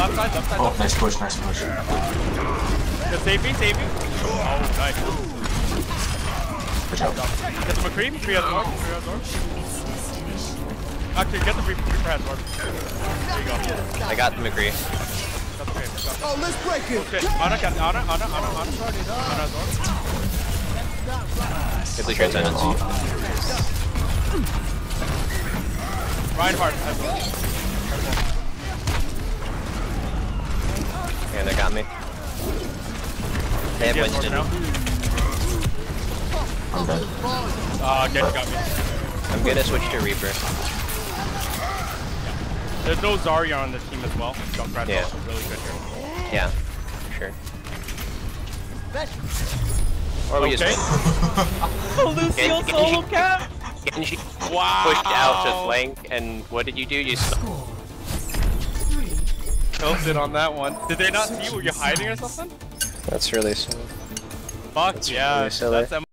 left side, left side, Oh, left nice push, nice push. side. Save me, save me. Oh, nice. Good job. Get the McCree, McCree has orb, McCree has orb. Actually, get the Reaper, Reaper has orb. There you go. I got the McCree. That's okay, that's okay. Oh, let's break it. Shit, Ana, got, Ana, Ana, Ana, Ana. Ana has orb. Get the transcendence. Reinhardt has orb. And me. They have He has orb Winston. I'm dead. Uh, Genji got me. I'm gonna switch to Reaper. There's no Zarya on the team as well. Junkrat's Yeah. also really good here. Yeah, for sure. Or we Okay. just Lucio Genji- solo cap? Genji Wow. pushed out to flank, and what did you do? You sm- Killed it on that one. Did they not see you? Were you hiding or something? That's really silly. Fuck That's yeah. really silly. That's